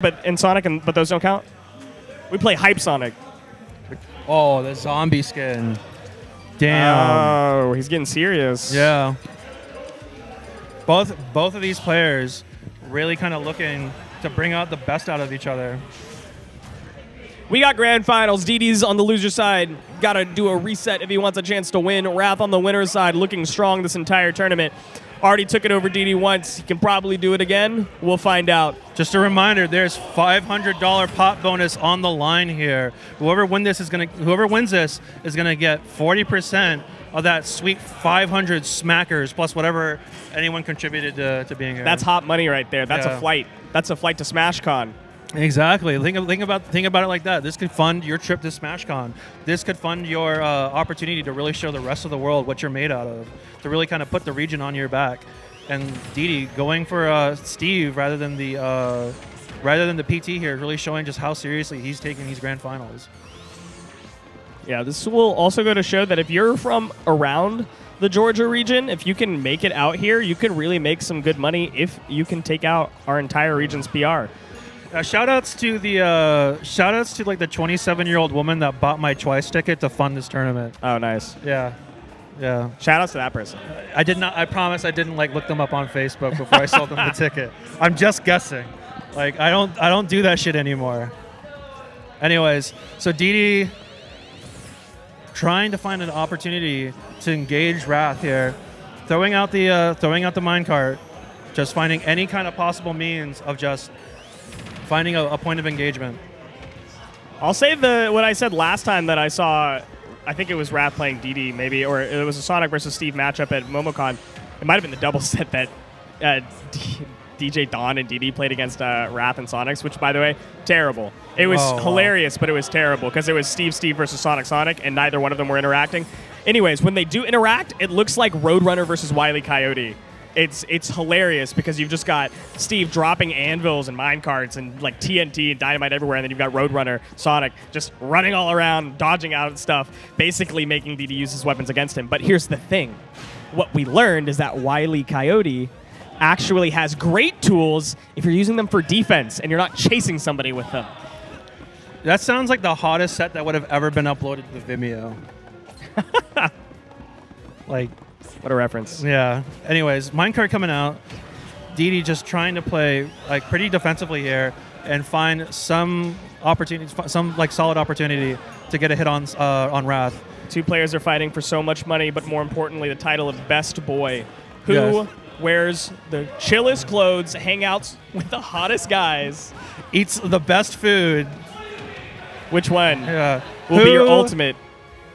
but in Sonic, and but those don't count. We play Hype Sonic. Oh, the zombie skin. Damn. Oh, he's getting serious. yeah. Both both of these players really kind of looking to bring out the best out of each other. We got grand finals. DD's on the loser side. Got to do a reset if he wants a chance to win. Wrath on the winner's side, looking strong this entire tournament. Already took it over DD once. He can probably do it again. We'll find out. Just a reminder, there's $500 pot bonus on the line here. Whoever win this is gonna, whoever wins this is gonna get 40% of that sweet 500 smackers plus whatever anyone contributed to, to being here. That's hot money right there. That's Yeah. a flight. That's a flight to SmashCon. Exactly. Think, think about think about it like that. This could fund your trip to SmashCon. This could fund your uh, opportunity to really show the rest of the world what you're made out of. To really kind of put the region on your back. And Didi going for uh, Steve rather than the uh, rather than the PT here, really showing just how seriously he's taking these grand finals. Yeah, this will also go to show that if you're from around the Georgia region, if you can make it out here, you can really make some good money if you can take out our entire region's PR. Uh, shout outs to the uh, shout outs to like the 27 year old woman that bought my twice ticket to fund this tournament. Oh, nice. Yeah, yeah. Shout outs to that person. I did not. I promise I didn't like look them up on Facebook before I sold them the ticket. I'm just guessing. Like I don't. I don't do that shit anymore. Anyways, so Didi trying to find an opportunity to engage Wrath here, throwing out the uh, throwing out the minecart, just finding any kind of possible means of just finding a, a point of engagement. I'll say the what I said last time that I saw. I think it was Wrath playing DD, maybe, or it was a Sonic versus Steve matchup at MomoCon. It might have been the double set that uh, D- DJ Don and DD played against uh, Wrath and Sonics, which, by the way, terrible. It was Oh, wow. hilarious, but it was terrible because it was Steve Steve versus Sonic Sonic, and neither one of them were interacting. Anyways, when they do interact, it looks like Roadrunner versus Wily Coyote. It's it's hilarious because you've just got Steve dropping anvils and mine carts and like TNT and dynamite everywhere, and then you've got Roadrunner Sonic just running all around, dodging out and stuff, basically making DD use his weapons against him. But here's the thing: what we learned is that Wily Coyote actually has great tools if you're using them for defense and you're not chasing somebody with them. That sounds like the hottest set that would have ever been uploaded to Vimeo. like What a reference! Yeah. Anyways, minecart coming out. Didi just trying to play like pretty defensively here and find some opportunity, some like solid opportunity to get a hit on uh, on Wrath. Two players are fighting for so much money, but more importantly, the title of best boy. Who Yes. wears the chillest clothes, hangouts with the hottest guys? Eats the best food. Which one Yeah. will be your ultimate?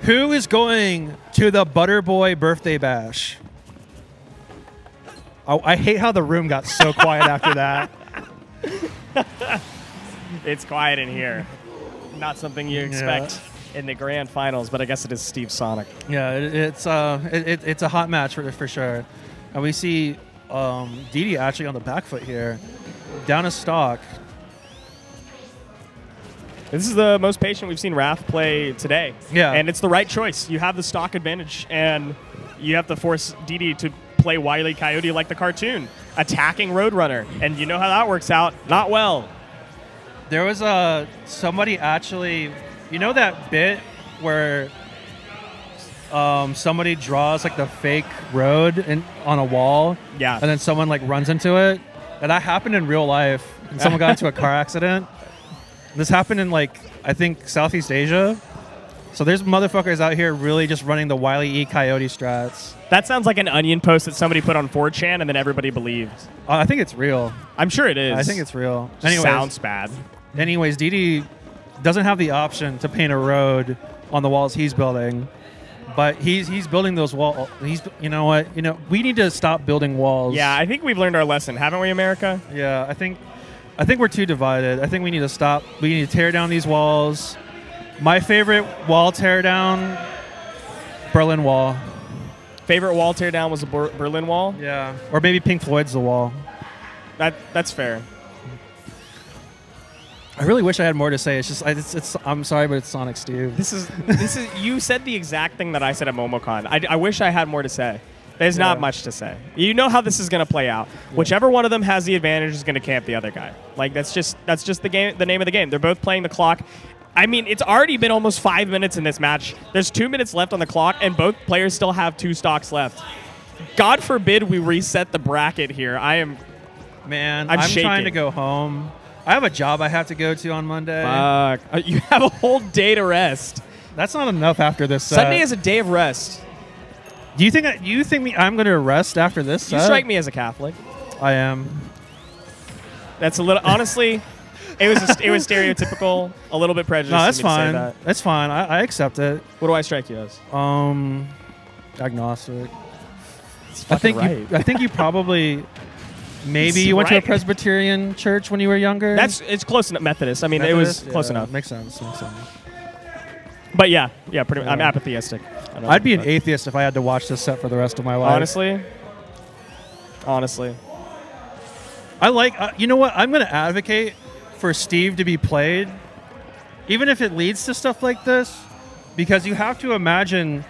Who is going to the Butterboy birthday bash? Oh, I hate how the room got so quiet after that. It's quiet in here. Not something you expect in the grand finals, but I guess it is Steve Sonic. Yeah, it, it's uh, it, it, it's a hot match for, for sure. And we see um, Didi actually on the back foot here, down a stock. This is the most patient we've seen Wrath play today. Yeah. And it's the right choice. You have the stock advantage, and you have to force DD to play Wily Coyote like the cartoon, attacking Roadrunner. And you know how that works out. Not well. There was uh, somebody actually, you know that bit where um, somebody draws like the fake road in, on a wall, Yeah. and then someone like runs into it. And that happened in real life. And someone got into a car accident. This happened in like I think Southeast Asia. So there's motherfuckers out here really just running the Wile E Coyote strats. That sounds like an onion post that somebody put on 4chan and then everybody believed. Uh, I think it's real. I'm sure it is. I think it's real. Anyways, sounds bad. anyways, Didi doesn't have the option to paint a road on the walls he's building, but he's he's building those walls. He's you know what you know we need to stop building walls. Yeah, I think we've learned our lesson, haven't we, America? yeah. I think I think we're too divided. I think we need to stop. We need to tear down these walls. My favorite wall tear down, Berlin Wall. Favorite wall tear down was the Ber- Berlin Wall. Yeah, or maybe Pink Floyd's The Wall. That that's fair. I really wish I had more to say. It's just it's, it's I'm sorry, but it's Sonic Steve. This is this is you said the exact thing that I said at MomoCon. I, I wish I had more to say. There's not much to say. You know how this is going to play out. Whichever one of them has the advantage is going to camp the other guy. Like that's just that's just the game. The name of the game. They're both playing the clock. I mean, it's already been almost five minutes in this match. There's two minutes left on the clock, and both players still have two stocks left. God forbid we reset the bracket here. I am. Man, I'm I'm, trying to go home. I have a job I have to go to on Monday. Fuck. Uh, you have a whole day to rest. That's not enough after this. Set. Sunday is a day of rest. Do you think I- you think me? I'm going to arrest after this? You set? strike me as a Catholic. I am. That's a little. Honestly, it was a, it was stereotypical, a little bit prejudiced. No, that's me to say fine. that. That's fine. I, I accept it. What do I strike you as? Um, agnostic. I think fucking you. I think you probably. Maybe He's you went to a. Presbyterian church when you were younger. That's it's close enough. Methodist. I mean, it was close Yeah, enough. Makes sense. Makes sense. But yeah, yeah. Pretty. I'm Yeah. apatheistic. I'd be an atheist if I had to watch this set for the rest of my life. Honestly. Honestly. I like. Uh, you know what? I'm going to advocate for Steve to be played, even if it leads to stuff like this, because you have to imagine.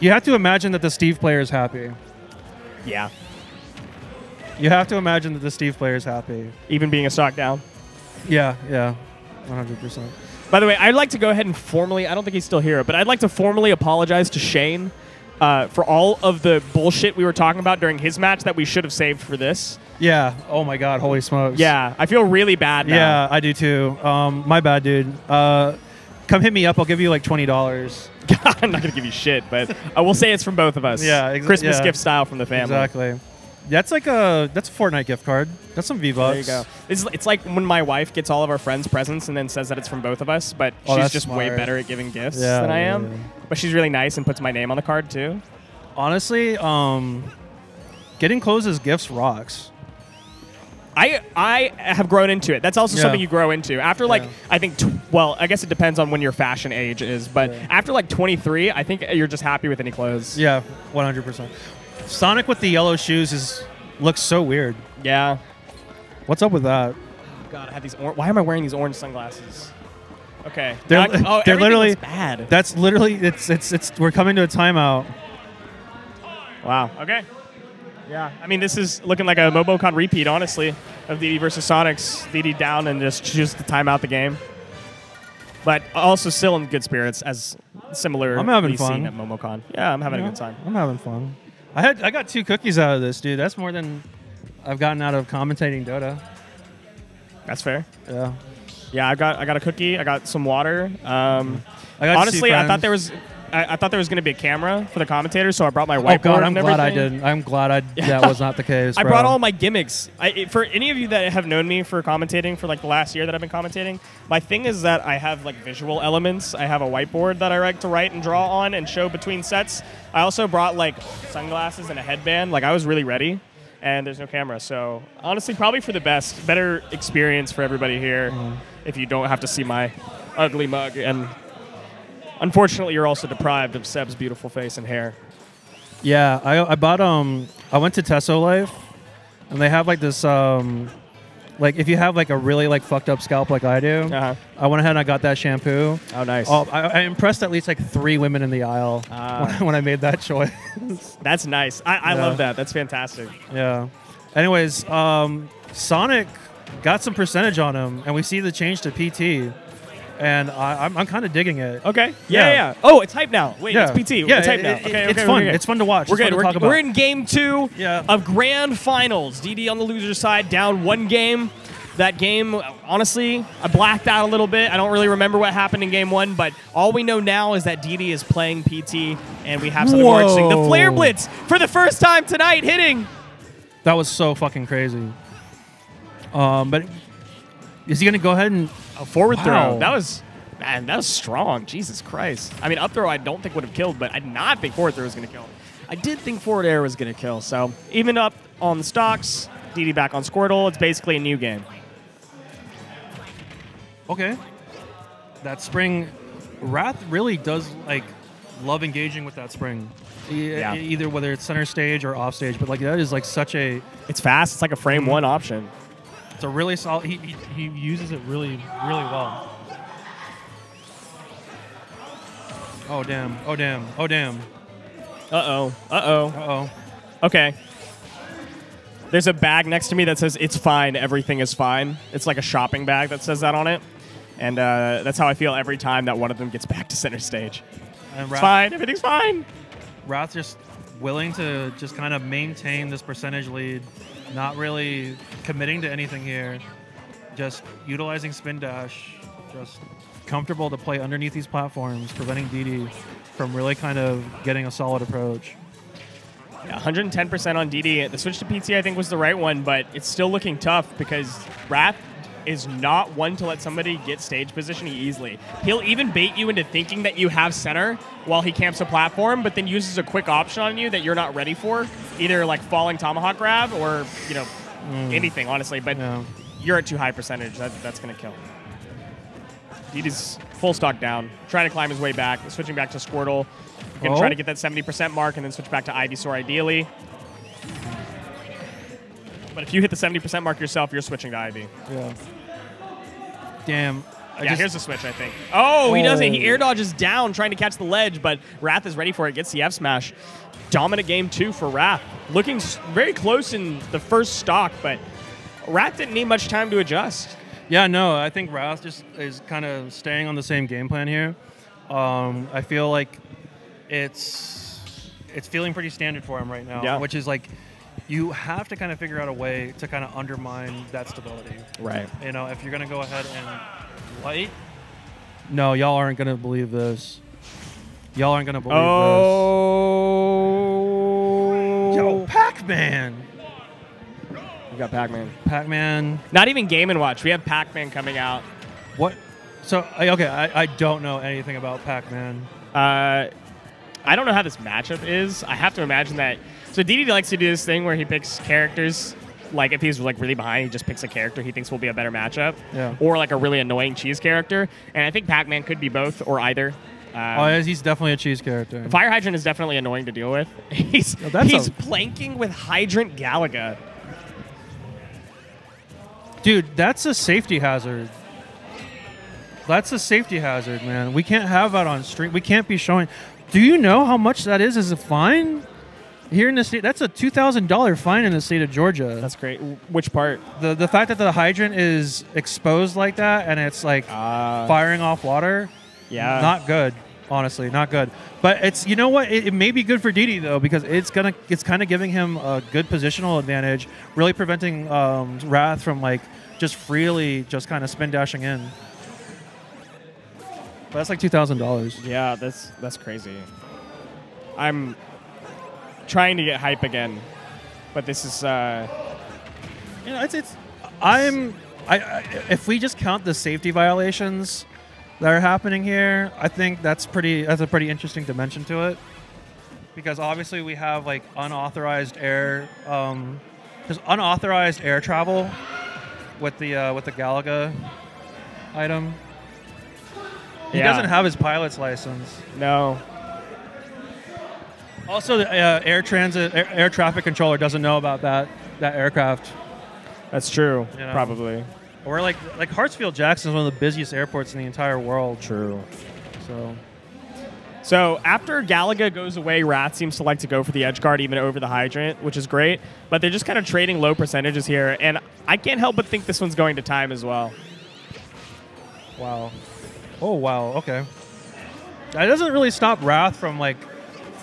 You have to imagine that the Steve player is happy. Yeah. You have to imagine that the Steve player is happy. Even being a stock down. Yeah, yeah, 100. By the way, I'd like to go ahead and formally, I don't think he's still here, but I'd like to formally apologize to Shane uh, for all of the bullshit we were talking about during his match that we should have saved for this. Yeah. Oh my God! Holy smokes. Yeah, I feel really bad now. Yeah, I do too. Um, my bad, dude. Uh, come hit me up. I'll give you like twenty dollars. I'm not going to give you shit, but I will say it's from both of us. Yeah, exa- Christmas yeah. gift style from the family. Exactly. That's like a that's a Fortnite gift card. That's some V There you go. It's, it's like when my wife gets all of our friends presents and then says that it's from both of us, but Oh, she's just way better at giving gifts Yeah, than I yeah, am. yeah. But she's really nice and puts my name on the card too. Honestly, um, getting clothes as gifts rocks. I I have grown into it. That's also Yeah. something you grow into. After like Yeah. I think well, I guess it depends on when your fashion age is, but Yeah. after like 23, I think you're just happy with any clothes. Yeah, one hundred percent. Sonic with the yellow shoes is looks so weird. Yeah. What's up with that? God, I have these. Or- Why am I wearing these orange sunglasses? Okay. They're- I oh, they're literally- bad. That's literally it's it's it's we're coming to a timeout. Wow. Okay. Yeah. I mean, this is looking like a MomoCon repeat, honestly, of DD versus Sonics. DD down and just choose to time out the game. But also still in good spirits, as similar. I'm having fun. at MomoCon. Yeah, I'm having Yeah, a good time. I'm having fun. I had I got two cookies out of this, dude. That's more than I've gotten out of commentating Dota. That's fair. Yeah. Yeah, I got I got a cookie. I got some water. Um, I got honestly, I thought there was. I, I thought there was going to be a camera for the commentators, so I brought my whiteboard. Oh god, I'm glad I didn't. I'm glad I that was not the case. I bro. brought all my gimmicks. I, for any of you that have known me for commentating for like the last year that I've been commentating, my thing is that I have like visual elements. I have a whiteboard that I like to write and draw on and show between sets. I also brought like sunglasses and a headband. Like I was really ready, and there's no camera. So honestly, probably for the best, better experience for everybody here. Mm-hmm. If you don't have to see my ugly mug and. Unfortunately, you're also deprived of Seb's beautiful face and hair. Yeah, I, I bought um I went to Tesso Life, and they have like this um like if you have like a really like fucked up scalp like I do, Uh-huh. I went ahead and I got that shampoo. Oh, nice. Oh, I, I impressed at least like three women in the aisle Ah. when, when I made that choice. That's nice. I, I Yeah. love that. That's fantastic. yeah. Anyways, um, Sonic got some percentage on him, and we see the change to PT, and I, I'm, I'm kind of digging it. Okay. Yeah. Yeah, yeah. Oh, it's hype now. Wait, Yeah. it's PT. Yeah, it's hype it- now. it- Okay, it's fun. It's fun to watch. We're It's good. to We're, talk about. we're in game two Yeah. of grand finals. DD on the loser side, down one game. That game, honestly, I blacked out a little bit. I don't really remember what happened in game one, but all we know now is that DD is playing PT, and we have something more interesting. The Whoa. Flare Blitz for the first time tonight hitting. That was so fucking crazy. Um, but is he gonna go ahead and? A forward Wow. throw. That was, man, that was strong. Jesus Christ. I mean, up throw I don't think would have killed, but I did not think forward throw was going to kill. I did think forward air was going to kill. So even up on the stocks, DD back on Squirtle. It's basically a new game. Okay. That spring, Wrath really does like love engaging with that spring. E- Yeah. Either whether it's center stage or off stage, but like that is like such a. It's fast. It's like a frame Mm-hmm. one option. It's a really solid. He, he, he uses it really really well. Oh damn! Oh damn! Oh damn! Uh oh. Uh oh. Uh-oh. Okay. There's a bag next to me that says "It's fine, everything is fine." It's like a shopping bag that says that on it, and uh, that's how I feel every time that one of them gets back to center stage. And It's fine, everything's fine. Wrath just willing to just kind of maintain this percentage lead, not really committing to anything here, just utilizing spin dash, just comfortable to play underneath these platforms, preventing DD from really kind of getting a solid approach. Yeah, 110% on DD. The switch to PT, I think, was the right one, but it's still looking tough because Wrath is not one to let somebody get stage position easily. He'll even bait you into thinking that you have center while he camps a platform, but then uses a quick option on you that you're not ready for, either like falling tomahawk grab or you know mm. anything, honestly. But Yeah. you're at too high percentage. That, that's gonna kill. DD's full stock down, trying to climb his way back, switching back to Squirtle. Gonna Oh. try to oh. get that 70% mark and then switch back to Ivysaur ideally. But if you hit the 70% mark yourself, you're switching to Ivy. Yeah. Damn. I yeah, just, here's the switch, I think. Oh, he doesn't. He Oh. air dodges down trying to catch the ledge, but Wrath is ready for it. Gets the F smash. Dominant game two for Wrath. Looking very close in the first stock, but Wrath didn't need much time to adjust. Yeah, no, I think Wrath just is kind of staying on the same game plan here. Um, I feel like it's it's feeling pretty standard for him right now, Yeah. which is like you have to kind of figure out a way to kind of undermine that stability. Right. You know, if you're gonna go ahead and light, no, y'all aren't gonna believe this. Y'all aren't gonna believe Oh. this. Yo, Pac-Man, We got Pac-Man. Pac-Man. Not even Game and Watch. We have Pac-Man coming out. What? So okay, I, I don't know anything about Pac-Man. Uh, I don't know how this matchup is. I have to imagine that. So DD likes to do this thing where he picks characters. Like if he's like really behind, he just picks a character he thinks will be a better matchup, Yeah. or like a really annoying cheese character. And I think Pac-Man could be both or either. Um, Oh, he's definitely a cheese character. Fire Hydrant is definitely annoying to deal with. He's he's planking with Hydrant Galaga. Dude, that's a safety hazard. That's a safety hazard, man. We can't have that on stream. We can't be showing. Do you know how much that is as a fine? Here in the state, that's a two thousand dollar fine in the state of Georgia. That's great. Which part? the the fact that the hydrant is exposed like that and it's like Uh, firing off water. yeah. not good. Honestly, not good. But it's you know what? It, it may be good for Didi though because it's gonna it's kind of giving him a good positional advantage, really preventing um, Wrath from like just freely just kind of spin dashing in. But that's like two thousand dollars. Yeah, that's that's crazy. I'm trying to get hype again, but this is uh, You know, it's it's. I'm. I, I if we just count the safety violations that are happening here, I think that's pretty. That's a pretty interesting dimension to it. Because obviously we have like unauthorized air. Um, there's unauthorized air travel with the uh, with the Galaga item. He Yeah. doesn't have his pilot's license. no. Also, the uh, air transit air, air traffic controller doesn't know about that that aircraft. That's true. You know. Probably Or like like Hartsfield Jackson is one of the busiest airports in the entire world. true. So So after Galaga goes away, Wrath seems to like to go for the edge guard even over the hydrant, which is great. But they're just kind of trading low percentages here, and I can't help but think this one's going to time as well. wow. Oh wow. Okay. That doesn't really stop Wrath from like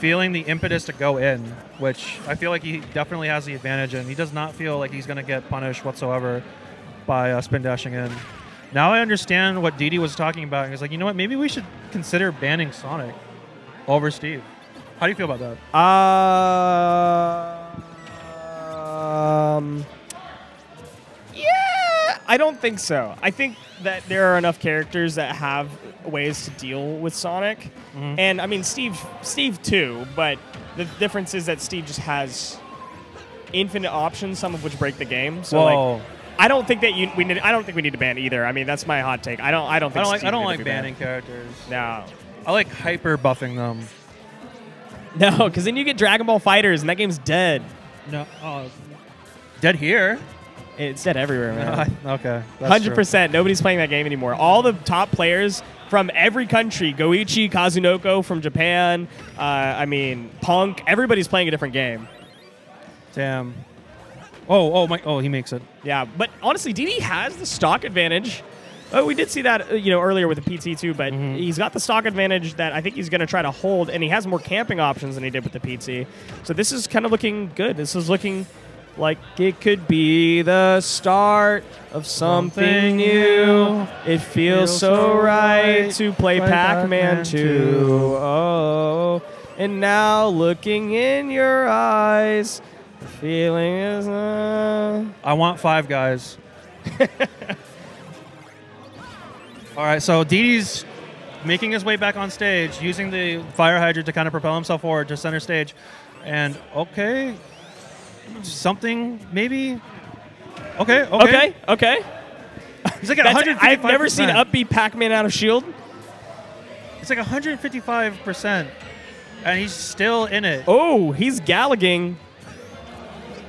feeling the impetus to go in, which I feel like he definitely has the advantage in. He does not feel like he's going to get punished whatsoever by uh, spin dashing in. Now I understand what Didi was talking about. He's like, you know what? Maybe we should consider banning Sonic over Steve. How do you feel about that? Uh, um, yeah, I don't think so. I think that there are enough characters that have ways to deal with Sonic, Mhm. and I mean Steve, Steve too. But the difference is that Steve just has infinite options, some of which break the game. So Whoa. like, I don't think that you we need. I don't think we need to ban either. I mean, that's my hot take. I don't. I don't I think. don't like Steve I don't like be banned. banning characters. No. I like hyper buffing them. No, because then you get Dragon Ball FighterZ, and that game's dead. No, oh, dead here. It's dead everywhere, man. okay. hundred percent. Nobody's playing that game anymore. All the top players from every country, Goichi, Kazunoko from Japan. Uh, I mean, Punk. Everybody's playing a different game. Damn. Oh, oh my! Oh, he makes it. Yeah, but honestly, DD has the stock advantage. Oh, we did see that uh, you know earlier with the PT too, but Mm-hmm. he's got the stock advantage that I think he's going to try to hold, and he has more camping options than he did with the PT. So this is kind of looking good. This is looking like it could be the start of something new. It feels so right to play Pac-Man Pac-Man 2. too. Oh, and now looking in your eyes, the feeling is. Uh, I want five guys. All right, so Didi's making his way back on stage, using the fire hydrant to kind of propel himself forward to center stage. And okay, something maybe. Okay, okay. okay, okay. He's like at That's, 155 I've never seen up B Pac-Man out of Shield. It's like 155 percent, and he's still in it. Oh, he's Gallaging,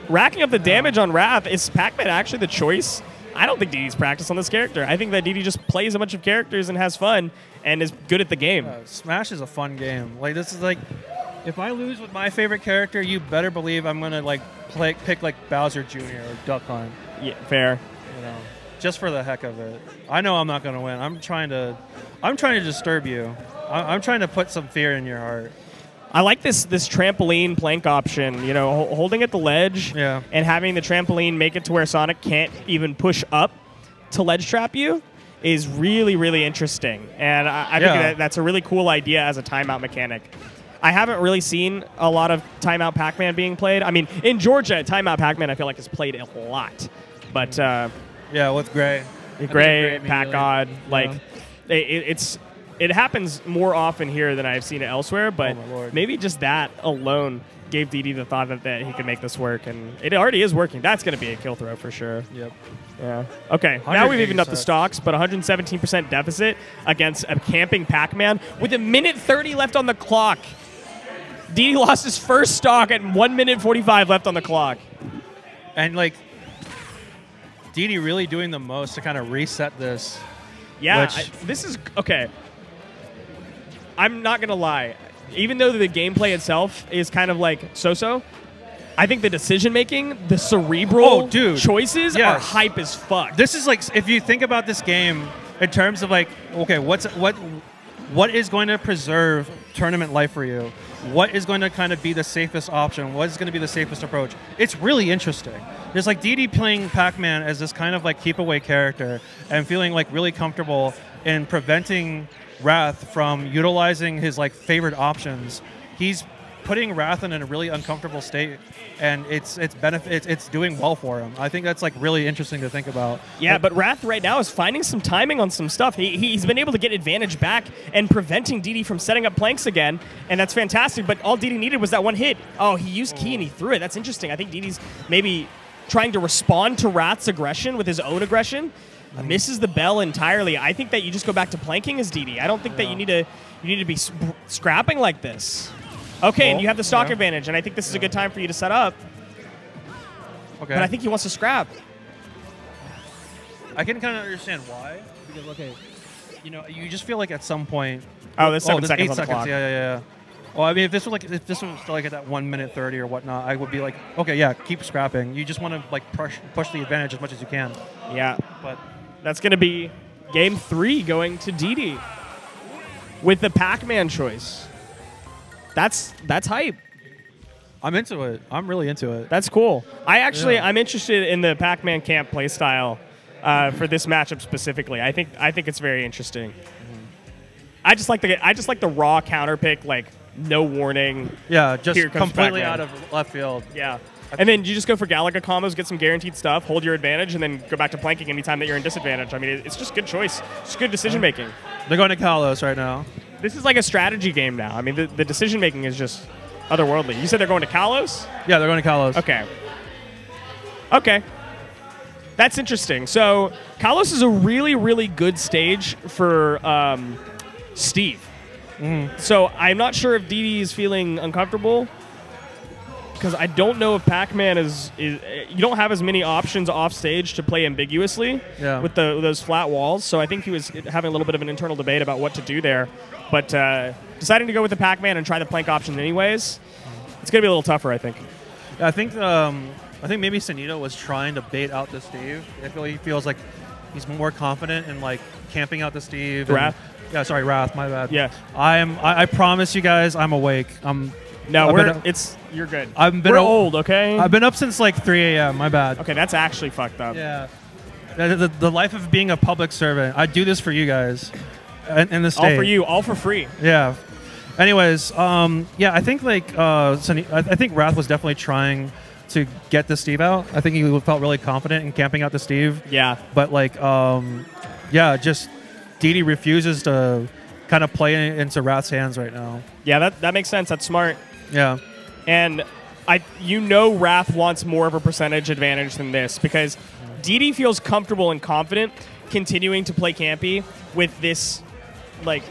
racking up the damage on Wrath. Is Pac-Man actually the choice? I don't think DD's practiced on this character. I think that DD just plays a bunch of characters and has fun and is good at the game. Smash is a fun game. Like this is like, if I lose with my favorite character, you better believe I'm gonna like play, pick like Bowser Jr. or Duck Hunt. Yeah, fair. You know, just for the heck of it. I know I'm not gonna win. I'm trying to, I'm trying to disturb you. I, I'm trying to put some fear in your heart. I like this this trampoline plank option. You know, ho- holding at the ledge Yeah. and having the trampoline make it to where Sonic can't even push up to ledge trap you is really really interesting. And I, I think that that's a really cool idea as a timeout mechanic. I haven't really seen a lot of timeout Pac-Man being played. I mean, in Georgia, timeout Pac-Man I feel like is played a lot, but uh, Yeah, with Gray. Gray, Pac. God, like Yeah. it, it- it's it happens more often here than I've seen it elsewhere. But Oh, maybe just that alone gave DD the thought that, that he could make this work, and it already is working. That's going to be a kill throw for sure. Yep. Yeah. Okay. Now we've evened up the stocks, but 117% deficit against a camping Pac-Man with a minute 30 left on the clock. DD lost his first stock at one minute 45 left on the clock. And like, Didi really doing the most to kind of reset this. Yeah, Which- I, this is okay. I'm not gonna lie. Even though the gameplay itself is kind of like so-so, I think the decision making, the cerebral Oh, dude. choices are hype as fuck. This is like if you think about this game in terms of like, okay, what's what what is going to preserve tournament life for you? What is going to kind of be the safest option? What is going to be the safest approach? It's really interesting. There's like DD playing Pac-Man as this kind of like keep away character and feeling like really comfortable in preventing Wrath from utilizing his like favorite options. He's putting Wrath in a really uncomfortable state, and it's it's benefit it's, it's doing well for him. I think that's like really interesting to think about. yeah, but Wrath right now is finding some timing on some stuff. He, he's been able to get advantage back and preventing DD from setting up planks again, and that's fantastic. But all DD needed was that one hit. Oh, he used key and he threw it. That's interesting. I think DD's maybe trying to respond to Wrath's aggression with his own aggression. Misses the bell entirely. I think that you just go back to planking as DD. I don't think that you need to you need to be scrapping like this. Okay, and you have the stock yeah. advantage, and I think this is a good time for you to set up. Okay. But I think he wants to scrap. I can kind of understand why. Because okay, you know, you just feel like at some point. Oh, there's seven there's seconds eight on the seconds. clock. Yeah, yeah, yeah. Well, I mean, if this was like if this was like at that one minute thirty or whatnot, I would be like, okay, yeah, keep scrapping. You just want to like push push the advantage as much as you can. Yeah, But that's going to be game three going to DD with the Pac-Man choice. That's that's hype. I'm into it. I'm really into it. That's cool. I actually Yeah. I'm interested in the Pac-Man camp playstyle uh, for this matchup specifically. I think I think it's very interesting. I just like the I just like the raw counter pick, like no warning. Yeah, just completely out of left field. Yeah. And then you just go for Galaga combos, get some guaranteed stuff, hold your advantage, and then go back to planking anytime that you're in disadvantage. I mean, it's just good choice. It's good decision making. They're going to Kalos right now. This is like a strategy game now. I mean, the, the decision making is just otherworldly. You said they're going to Kalos? Yeah, they're going to Kalos. Okay. Okay. That's interesting. So, Kalos is a really, really good stage for um, Steve. So, I'm not sure if DD is feeling uncomfortable because I don't know if Pac-Man is, is you don't have as many options off stage to play ambiguously Yeah. with the those flat walls. So I think he was having a little bit of an internal debate about what to do there, but uh, deciding to go with the Pac-Man and try the plank option anyways. It's gonna be a little tougher, I think. I think um, I think maybe Sanito was trying to bait out the Steve. I feel he feels like he's more confident in like camping out the Steve. and- Wrath? yeah, sorry, Wrath. My bad. Yeah. I am. I, I promise you guys, I'm awake. I'm. No, I've we're been it's you're good. I've been we're old, okay? I've been up since like 3 a.m. My bad. okay, that's actually fucked up. Yeah. The, the, the life of being a public servant. I do this for you guys. In, in the All for you, all for free. Yeah. Anyways, um, yeah, I think like uh, I, I think Wrath was definitely trying to get the Steve out. I think he felt really confident in camping out the Steve, Yeah. but like, um, yeah, just Didi refuses to kind of play into Wrath's hands right now. Yeah, that, that makes sense. That's smart. Yeah, And I, you know, Wrath wants more of a percentage advantage than this because DD feels comfortable and confident continuing to play Campy with this, like,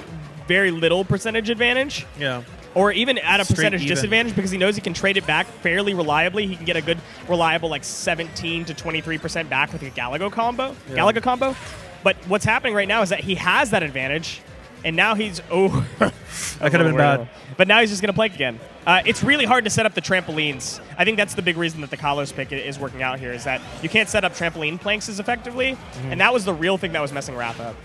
very little percentage advantage, yeah, or even at a Straight percentage even. disadvantage because he knows he can trade it back fairly reliably. He can get a good, reliable, like 17 to 23 percent back with a Galaga combo, Yeah. Galaga combo. But what's happening right now is that he has that advantage, and now he's oh, that could have been bad. but now he's just going to plank again. Uh, it's really hard to set up the trampolines. I think that's the big reason that the Kalos pick is working out here is that you can't set up trampoline planks as effectively, Mm-hmm. and that was the real thing that was messing Wrath up.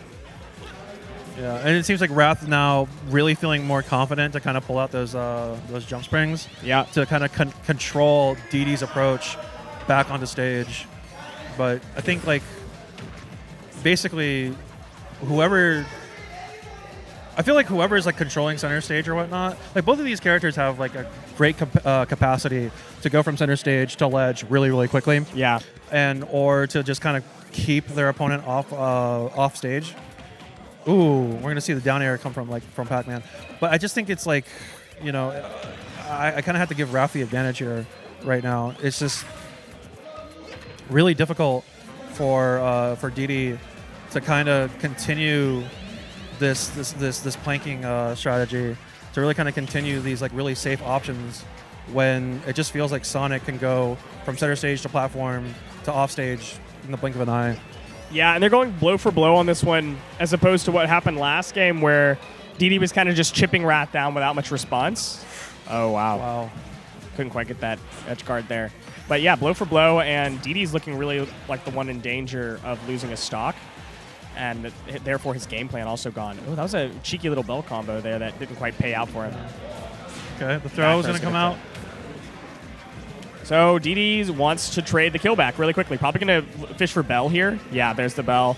Yeah, and it seems like Wrath now really feeling more confident to kind of pull out those uh, those jump springs. Yeah. to kind of con- control Didi's approach back onto stage. But I think like basically whoever I feel like whoever is like controlling center stage or whatnot, like both of these characters have like a great cap- uh, capacity to go from center stage to ledge really really quickly, Yeah. and or to just kind of keep their opponent off uh, off stage. Ooh, we're gonna see the down air come from like from Pac-Man, but I just think it's like, you know, I, I kind of have to give Wrath the advantage here right now. It's just really difficult for uh, for DD to kind of continue this this this this planking uh, strategy to really kind of continue these like really safe options when it just feels like Sonic can go from center stage to platform to off stage in the blink of an eye. Yeah, and they're going blow for blow on this one, as opposed to what happened last game where DD was kind of just chipping Wrath down without much response. Oh wow. Wow. couldn't quite get that edge guard there. But yeah, blow for blow, and DD's looking really like the one in danger of losing a stock, and therefore his game plan also gone. Oh, that was a cheeky little bell combo there that didn't quite pay out for him. Okay, the throw is going to come out. So DD wants to trade the kill back really quickly. Probably going to fish for bell here. Yeah, there's the bell.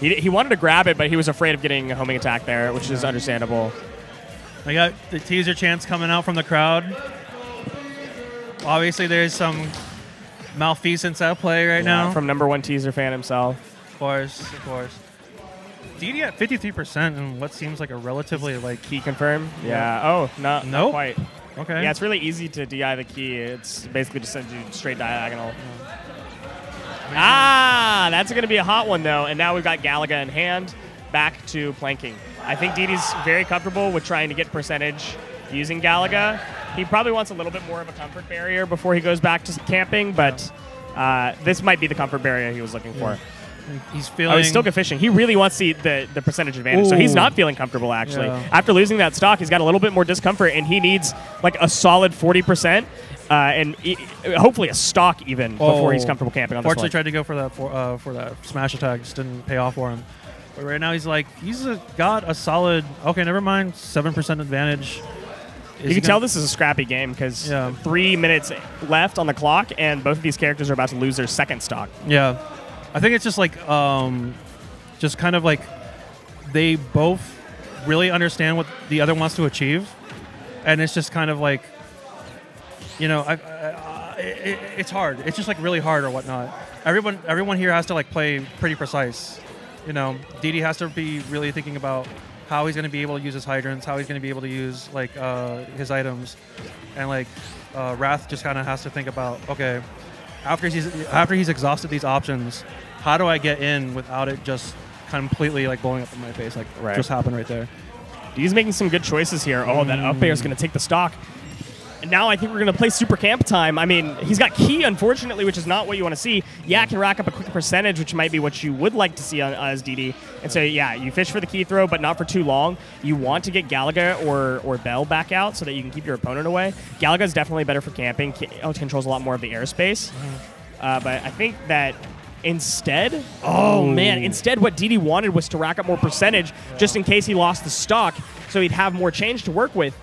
He, he wanted to grab it, but he was afraid of getting a homing attack there, which is understandable. I got the teaser chance coming out from the crowd. Obviously, there's some malfeasance at play right now. from number one teaser fan himself. of course, of course. DD at 53% in what seems like a relatively like Key confirm. Yeah. Oh, no, not Nope. quite. okay. Yeah, it's really easy to DI the key. It's basically just sends you straight diagonal. Ah, that's going to be a hot one though. And now we've got Galaga in hand, back to planking. I think Didi's very comfortable with trying to get percentage using Galaga. He probably wants a little bit more of a comfort barrier before he goes back to camping, but uh, this might be the comfort barrier he was looking for. He's feeling. Oh, he's still good fishing. He really wants the, the, the percentage advantage, so he's not feeling comfortable actually. Yeah. After losing that stock, he's got a little bit more discomfort, and he needs like a solid forty percent, uh, and e- hopefully a stock even before he's Oh. comfortable camping on this Fortunately, tried to go for that for, uh, for that smash attack, just didn't pay off for him. But right now, he's like he's a, got a solid. Okay, never mind. Seven percent advantage. Is You can tell this is a scrappy game because Yeah. three minutes left on the clock, and both of these characters are about to lose their second stock. Yeah, I think it's just like um, just kind of like they both really understand what the other wants to achieve, and it's just kind of like you know, I, I, I, it, it's hard. It's just like really hard or whatnot. Everyone, everyone here has to like play pretty precise. You know, Didi has to be really thinking about how he's going to be able to use his hydrants, how he's going to be able to use like uh, his items, and like uh, Wrath just kind of has to think about okay, after he's after he's exhausted these options, how do I get in without it just completely like blowing up in my face like Right. just happened right there. He's making some good choices here. Oh, that up air is mm. going to take the stock. Now I think we're going to play super camp time. I mean, he's got key, unfortunately, which is not what you want to see. Yeah, can rack up a quick percentage, which might be what you would like to see on, as DD. And so, yeah, you fish for the key throw, but not for too long. You want to get Galaga or, or Bell back out so that you can keep your opponent away. Galaga is definitely better for camping. It controls a lot more of the airspace. Uh, but I think that instead, oh man, instead what DD wanted was to rack up more percentage just in case he lost the stock so he'd have more change to work with.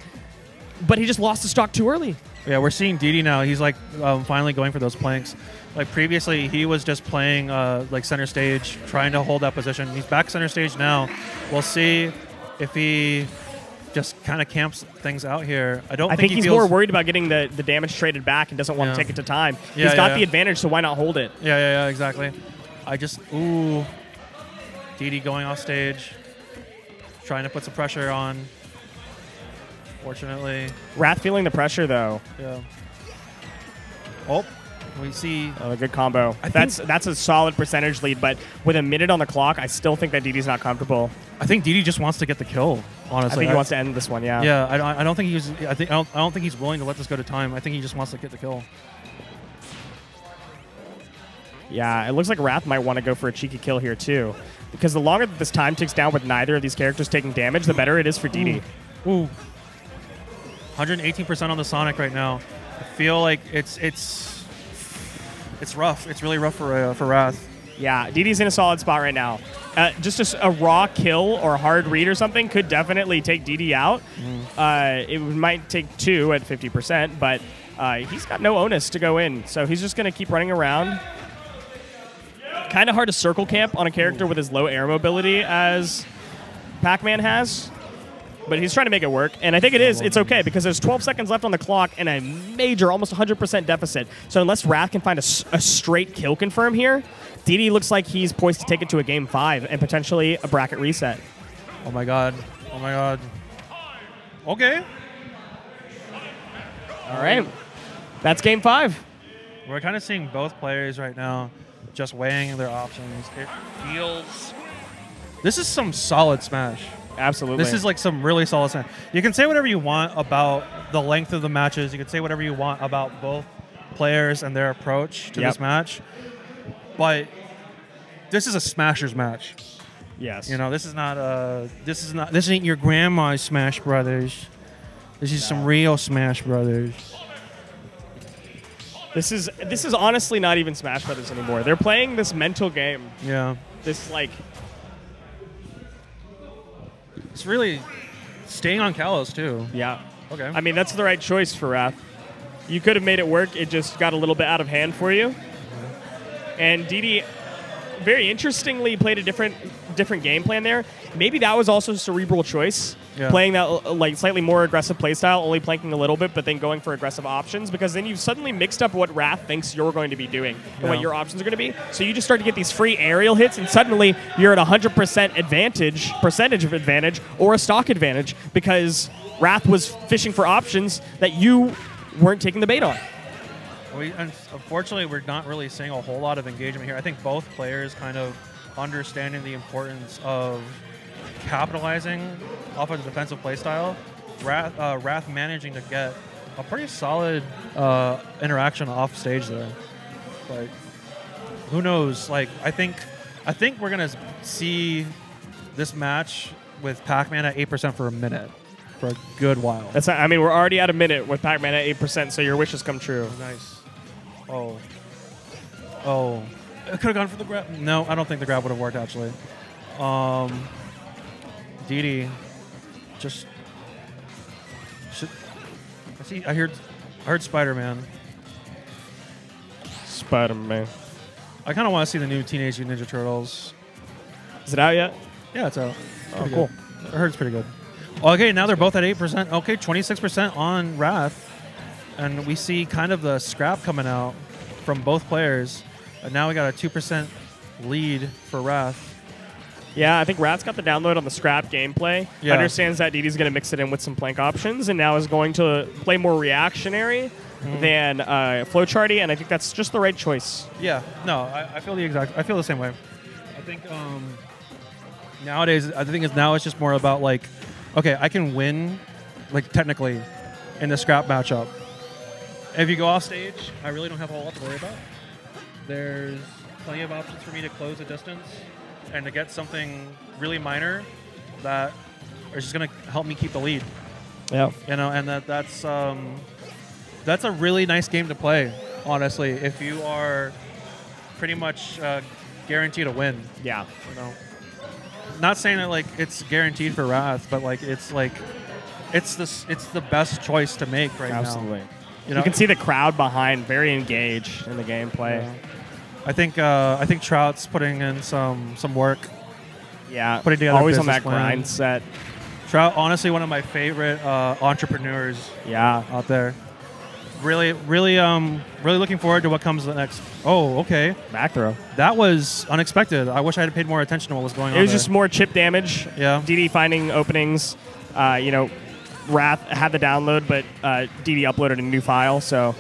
But he just lost the stock too early. Yeah, we're seeing DD now. He's like um, finally going for those planks. Like previously, he was just playing uh, like center stage, trying to hold that position. He's back center stage now. We'll see if he just kind of camps things out here. I don't I think, think, he's he more worried about getting the, the damage traded back and doesn't want Yeah. to take it to time. Yeah, he's got yeah, the yeah. advantage, so why not hold it? Yeah, yeah, yeah, exactly. I just ooh, DD going off stage, trying to put some pressure on. Fortunately, Wrath feeling the pressure though. yeah. Oh, we see. Oh, a good combo. I that's that's a solid percentage lead, but with a minute on the clock, I still think that DD's not comfortable. I think DD just wants to get the kill. Honestly, I Honestly, think he wants to end this one. Yeah. Yeah, I don't, I don't think he's. I think I don't, I don't think he's willing to let this go to time. I think he just wants to get the kill. Yeah, it looks like Wrath might want to go for a cheeky kill here too, because the longer that this time ticks down with neither of these characters taking damage, the better it is for DD. Ooh, 118% on the Sonic right now. I feel like it's it's it's rough. It's really rough for uh, for Wrath. Yeah, DD's in a solid spot right now. Uh, just a raw kill or a hard read or something could definitely take DD out. Uh, it might take two at 50%, but uh, he's got no onus to go in. So he's just going to keep running around. Kind of hard to circle camp on a character with as low air mobility as Pac Man has. But he's trying to make it work, and I think it is. It's okay because there's 12 seconds left on the clock and a major, almost 100% deficit. So unless Wrath can find a, a straight kill confirm here, DD looks like he's poised to take it to a game five and potentially a bracket reset. Oh my god. Oh my god. Okay. All right, that's game five. We're kind of seeing both players right now just weighing their options. It feels. This is some solid Smash. Absolutely. This is like some really solid Smash. You can say whatever you want about the length of the matches. You can say whatever you want about both players and their approach to Yep. this match. But this is a Smashers match. yes. You know, this is not a. This is not. This ain't your grandma's Smash Brothers. This is some real Smash Brothers. this is this is honestly not even Smash Brothers anymore. They're playing this mental game. Yeah. This like It's really staying on Kalos too. yeah. Okay. I mean, that's the right choice for Wrath. You could have made it work. It just got a little bit out of hand for you. And DD, very interestingly, played a different different game plan there. Maybe that was also a cerebral choice, Yeah. playing that like slightly more aggressive playstyle, only planking a little bit, but then going for aggressive options. Because then you've suddenly mixed up what Wrath thinks you're going to be doing and what your options are going to be. So you just start to get these free aerial hits, and suddenly you're at 100% advantage, percentage of advantage, or a stock advantage because Wrath was fishing for options that you weren't taking the bait on. We, unfortunately, we're not really seeing a whole lot of engagement here. I think both players kind of understanding the importance of capitalizing off of the defensive playstyle. Wrath, uh, Wrath managing to get a pretty solid uh, interaction off stage there. But who knows? Like, I think, I think we're gonna see this match with Pac-Man at eight percent for a minute, for a good while. That's I mean, we're already at a minute with Pac-Man at 8%, so your wishes come true. Nice. Oh. Oh. I could have gone for the grab. No, I don't think the grab would have worked actually. Um. Didi, just. Should, I see. I heard. I heard Spider Man. Spider-Man. I kind of want to see the new Teenage Mutant Ninja Turtles. Is it out yet? Yeah, it's out. Oh, cool. good. I heard it's pretty good. Okay, now they're both at eight percent. Okay, twenty six percent on Wrath, and we see kind of the scrap coming out from both players. And now we got a two percent lead for Wrath. Yeah, I think Wrath's got the download on the scrap gameplay. Yeah. Understands that DD's going to mix it in with some plank options, and now is going to play more reactionary Mm-hmm. than uh, flowcharty, and I think that's just the right choice. Yeah, no, I, I feel the exact. I feel the same way. I think um, nowadays, I think it's now it's just more about like, okay, I can win, like technically, in the scrap matchup, if you go off stage, I really don't have a whole lot to worry about. There's plenty of options for me to close the distance and to get something really minor that is just going to help me keep the lead. Yeah. You know, and that that's um, that's a really nice game to play. Honestly, if you are pretty much uh, guaranteed to win, Yeah. you know. Not saying that like it's guaranteed for Wrath, but like it's like it's the it's the best choice to make right now. Absolutely. now. You, know, can see the crowd behind, very engaged in the gameplay. Yeah. I think uh, I think Trout's putting in some some work. Yeah. Putting together Always on that plan. grind set. Trout, honestly, one of my favorite uh, entrepreneurs Yeah. out there. Really, really, um, really looking forward to what comes next. Oh, okay, Back throw. that was unexpected. I wish I had paid more attention to what was going on. It was there. just more chip damage. Yeah. DD finding openings. Uh, you know, Wrath had the download, but uh, DD uploaded a new file, so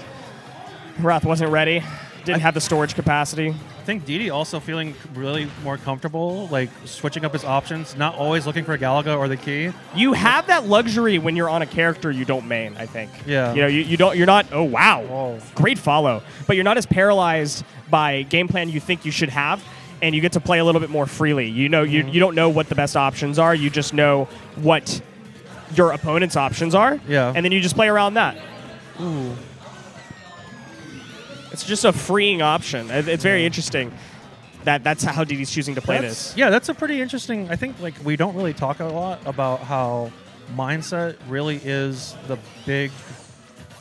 Wrath wasn't ready. Didn't have the storage capacity. I think DD also feeling really more comfortable, like switching up his options, not always looking for Galaga or the key. You have that luxury when you're on a character you don't main. I think. Yeah. You know, you, you don't. You're not. Oh wow. Whoa. Great follow, but you're not as paralyzed by game plan you think you should have, and you get to play a little bit more freely. You know, you Mm-hmm. you don't know what the best options are. You just know what your opponent's options are. Yeah. And then you just play around that. Ooh. It's just a freeing option. It's very interesting that that's how DD's choosing to play That's- this. Yeah, that's a pretty interesting. I think like we don't really talk a lot about how mindset really is the big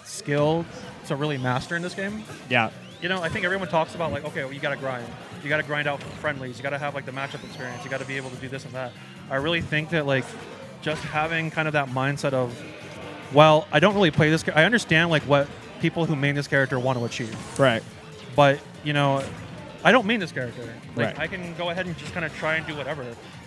skill to really master in this game. Yeah. You know, I think everyone talks about like, okay, well, you got to grind. You got to grind out friendlies. You got to have like the matchup experience. You got to be able to do this and that. I really think that like just having kind of that mindset of, well, I don't really play this. I understand like what people who main this character want to achieve, Right. but you know, I don't main this character. Like Right. I can go ahead and just kind of try and do whatever.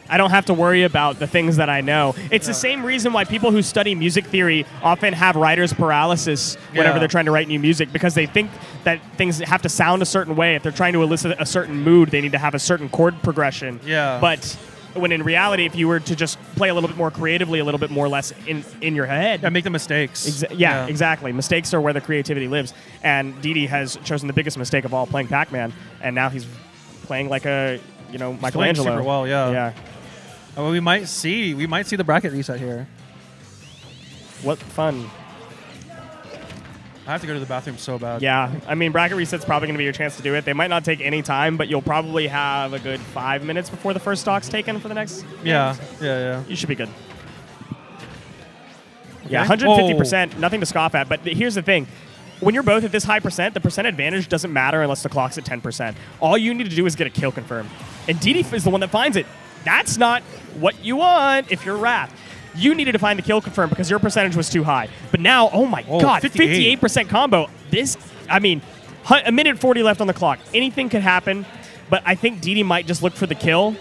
I don't have to worry about the things that I know. It's the same reason why people who study music theory often have writer's paralysis whenever Yeah. they're trying to write new music because they think that things have to sound a certain way. If they're trying to elicit a certain mood, they need to have a certain chord progression. Yeah. But when in reality, if you were to just play a little bit more creatively, a little bit more less in, in your head, Yeah, make the mistakes. Exa- yeah, exactly. Mistakes are where the creativity lives. And Didi has chosen the biggest mistake of all, playing Pac-Man, and now he's playing like a you know Michelangelo. super well, yeah. Yeah. Uh, we might see we might see the bracket reset here. What fun. I have to go to the bathroom so bad. Yeah. I mean, bracket reset's probably going to be your chance to do it. They might not take any time, but you'll probably have a good five minutes before the first stock's taken for the next. Yeah, yeah, yeah. You should be good. Yeah, 150%, nothing to scoff at. But here's the thing. When you're both at this high percent, the percent advantage doesn't matter unless the clock's at 10%. All you need to do is get a kill confirm. And DD is the one that finds it. That's not what you want if you're Wrath. You needed to find the kill confirm because your percentage was too high. But now, oh my Oh, god, 58. 58% combo. This, I mean, a minute 40 left on the clock. Anything could happen, but I think DD might just look for the kill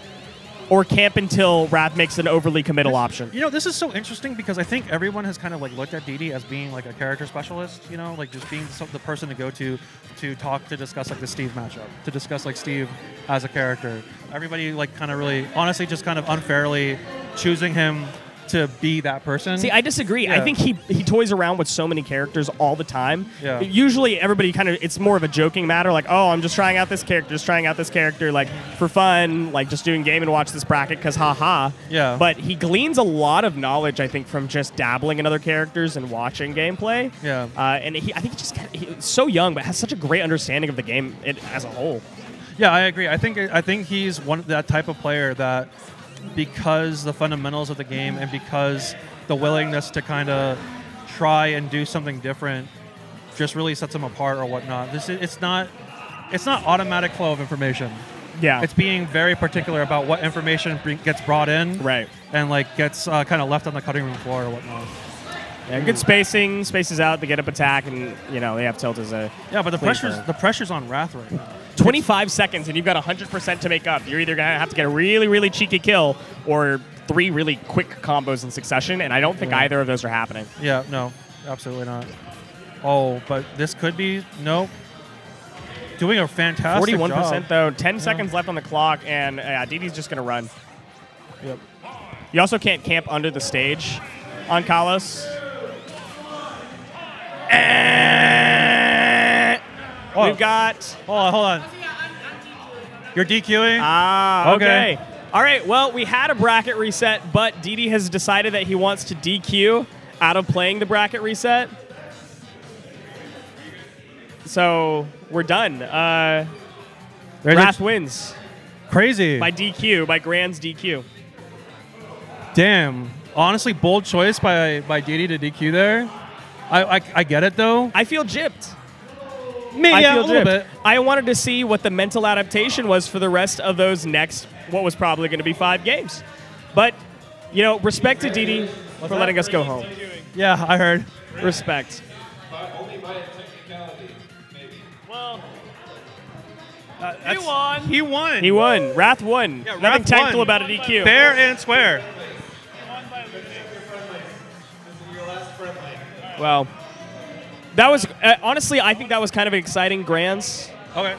or camp until Wrath makes an overly committal option. You know, this is so interesting because I think everyone has kind of like looked at DD as being like a character specialist. You know, like just being the person to go to to talk to discuss like the Steve matchup, to discuss like Steve as a character. Everybody like kind of really, honestly, just kind of unfairly choosing him to be that person. See, I disagree. I think he he toys around with so many characters all the time. Yeah. Usually, everybody kind of it's more of a joking matter, like, oh, I'm just trying out this character, just trying out this character, like for fun, like just doing game and watch this bracket because haha. Yeah. But he gleans a lot of knowledge, I think, from just dabbling in other characters and watching gameplay. Yeah. Uh, and he, I think he just kinda, he's so young, but has such a great understanding of the game it, as a whole. Yeah, I agree. I think I think he's one that type of player that because the fundamentals of the game and because the willingness to kind of try and do something different just really sets them apart or whatnot. This is, it's not it's not automatic flow of information. Yeah. It's being very particular about what information bring, gets brought in right. and like gets uh, kind of left on the cutting room floor or whatnot. Yeah, good spacing, spaces out to get up attack, and you know they have tilt as a Yeah, but the pressure's the pressure's on Wrath right now. 25 seconds and you've got 100% to make up. You're either going to have to get a really, really cheeky kill or three really quick combos in succession, and I don't think Yeah. either of those are happening. Yeah, no, absolutely not. Oh, but this could be no. Doing a fantastic 41% job. though, 10 seconds left on the clock, and uh, DD's just going to run. Yep. You also can't camp under the stage on Kalos. And Oh. We've got. Hold on, hold on. You're DQing? Ah, Okay. okay. All right. Well, we had a bracket reset, but Didi has decided that he wants to DQ out of playing the bracket reset. So we're done. Uh, Wrath wins crazy. by DQ, by Grand's DQ. Damn. Honestly, bold choice by by Didi to DQ there. I, I, I get it though. I feel gypped. Maybe I yeah, a little bit. I wanted to see what the mental adaptation was for the rest of those next, what was probably going to be five games. But, you know, respect to Didi for letting us go home. Yeah, I heard. Respect. Only by a technicality, maybe. Well, uh, he won. He won. he won. Wrath won. Yeah, Nothing Wrath technical won. about a DQ. Fair and square. Your last friendly. Well, that was, uh, honestly, I think that was kind of an exciting Grands. Okay.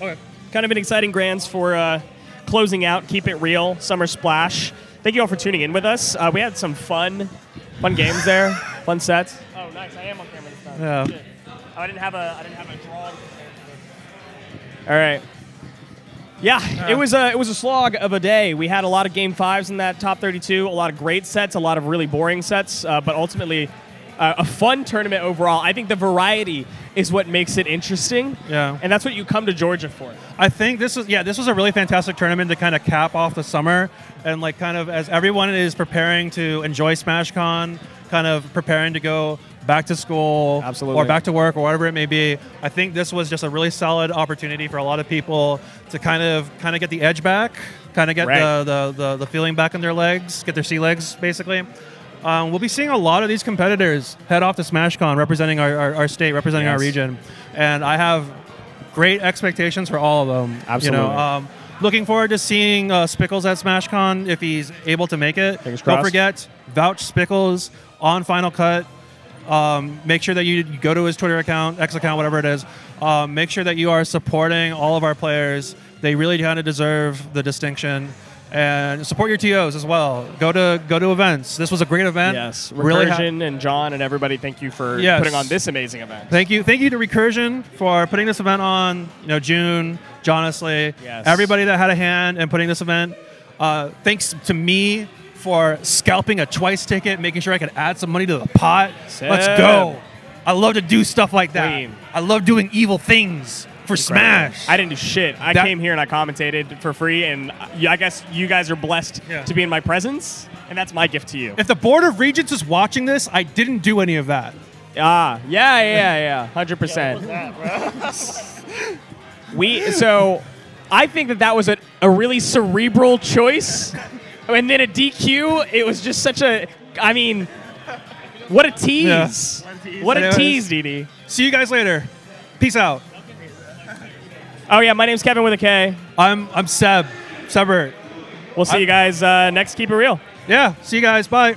Okay. Kind of an exciting Grands for uh, closing out Keep It Real Summer Splash. Thank you all for tuning in with us. Uh, we had some fun, fun games there, fun sets. Oh, nice! I am on camera this time. Yeah. Oh, I didn't have a, I didn't have a draw. All right. Yeah, it was a it was a slog of a day. We had a lot of game fives in that top 32, a lot of great sets, a lot of really boring sets, uh, but ultimately uh, a fun tournament overall. I think the variety is what makes it interesting. Yeah. and that's what you come to Georgia for. I think this was yeah, this was a really fantastic tournament to kind of cap off the summer and like kind of as everyone is preparing to enjoy SmashCon, kind of preparing to go back to school Absolutely. or back to work or whatever it may be. I think this was just a really solid opportunity for a lot of people to kind of kind of get the edge back, kind of get Right. the, the, the the feeling back in their legs, get their sea legs basically. Um, we'll be seeing a lot of these competitors head off to SmashCon representing our, our, our state, representing our region. And I have great expectations for all of them. Absolutely. You know, um, looking forward to seeing uh, Spickles at SmashCon if he's able to make it. Don't forget, vouch Spickles on Final Cut. Um, make sure that you go to his Twitter account, X account, whatever it is. Um, make sure that you are supporting all of our players. They really kind of deserve the distinction. And support your TOs as well. Go to go to events. This was a great event. Yes, Really Recursion and John and everybody, thank you for Yes. putting on this amazing event. Thank you, thank you to Recursion for putting this event on. You know, June, John Honestly, Yes. everybody that had a hand in putting this event. Uh, thanks to me for scalping a twice ticket, making sure I could add some money to the pot. Let's go. I love to do stuff like that. Queen. I love doing evil things for Smash. I didn't do shit. I That- came here and I commentated for free, and I I guess you guys are blessed Yeah. to be in my presence, and that's my gift to you. if the Board of Regents is watching this, I didn't do any of that. Ah, yeah, yeah, yeah, hundred percent. We so, I think that that was a, a really cerebral choice, and then a DQ. It was just such a. I mean, what a tease! What a tease, Didi. See you guys later. Peace out. Oh yeah, my name's Kevin with a K. I'm I'm Seb. Sebert. We'll see you guys uh, next. Keep it real. Yeah. See you guys. Bye.